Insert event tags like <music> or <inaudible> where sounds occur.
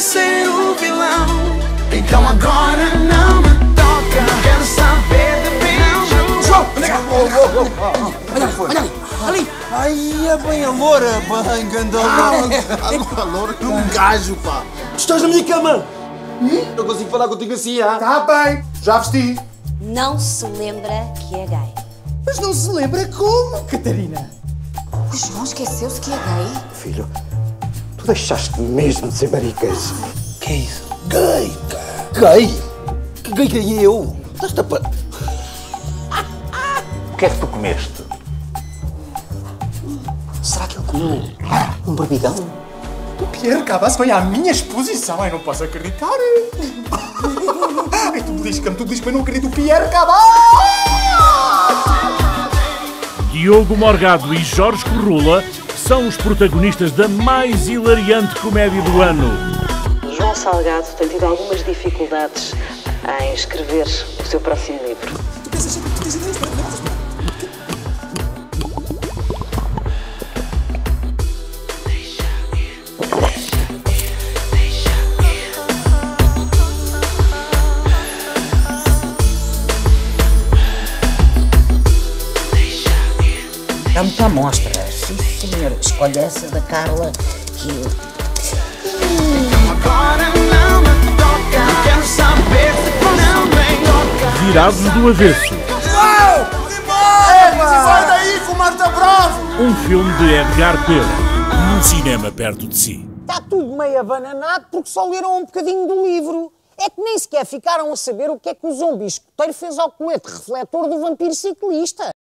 ser o vilão. Então agora não me toca. Quero saber de beijo <laughs> Ai, é bem a loura, bem, gandalão. A loura um gajo, pá. Tu estás na minha cama. Não consigo falar contigo assim, ah. Tá bem, já vesti. Não se lembra que é gay. Mas não se lembra como, Catarina? O João esqueceu-se que é gay. Filho, tu deixaste mesmo de ser maricas. Que é isso? Gay, cara. Gay? Que gay que é eu? Estás-te a. O que é que tu comeste? Comeu um berbigão? O Pierre Cabas vem à minha exposição. Eu não posso acreditar. Ai, tu belisca-me, tu belisca-me. Eu não acredito. O Pierre Cabas! Diogo Morgado e Jorge Corrula são os protagonistas da mais hilariante comédia do ano. João Salgado tem tido algumas dificuldades em escrever o seu próximo livro. Dá muita amostra. Sim, senhor. Escolhe essa da Carla que Agora não me toca Quero saber se não me toca Virados do Avesso, Sai daí com Marta Bravo! um filme de Edgar Pedro, num cinema perto de si. Está tudo meio abananado porque só leram um bocadinho do livro. É que nem sequer ficaram a saber o que é que o zombi escoteiro fez ao colete refletor do vampiro ciclista.